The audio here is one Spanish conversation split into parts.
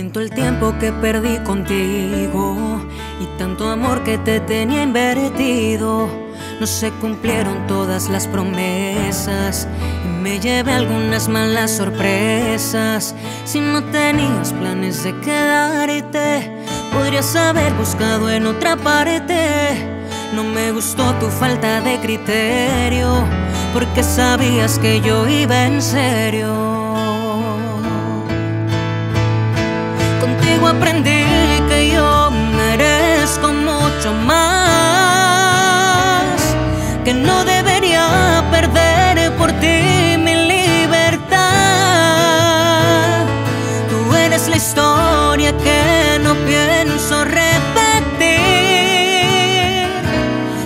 Lamento el tiempo que perdí contigo y tanto amor que te tenía invertido. No se cumplieron todas las promesas y me llevé algunas malas sorpresas. Si no tenías planes de quedarte, podrías haber buscado en otra parte. No me gustó tu falta de criterio, porque sabías que yo iba en serio. Aprendí que yo merezco mucho más, que no debería perder por ti mi libertad. Tú eres la historia que no pienso repetir.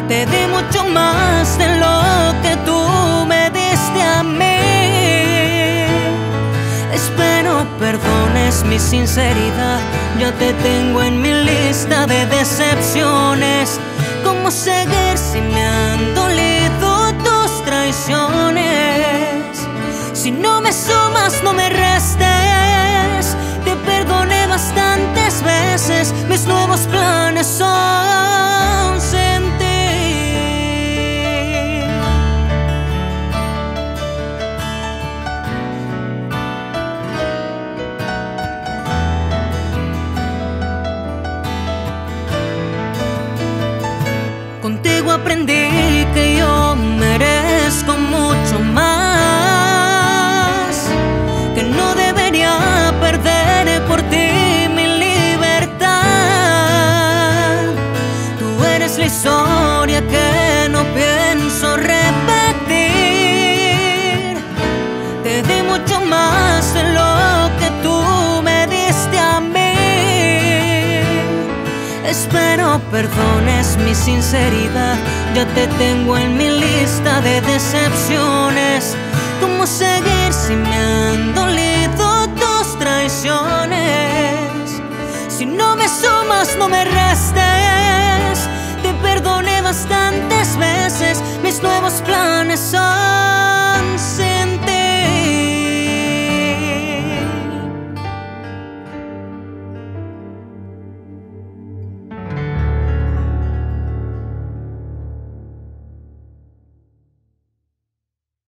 Te di mucho más de lo perdones mi sinceridad yo te tengo en mi lista de decepciones. ¿Cómo seguir si me han dolido tus traiciones? Si no me sumas, no me restes. Te perdoné bastantes veces. Mis nuevos planes son aprendí que yo merezco mucho más, que no debería perder por ti mi libertad. Tú eres la historia que no pienso Perdones mi sinceridad, ya te tengo en mi lista de decepciones. ¿Cómo seguir si me han dolido tus traiciones? Si no me sumas, no me restes. Te perdoné bastantes veces, mis nuevos planes son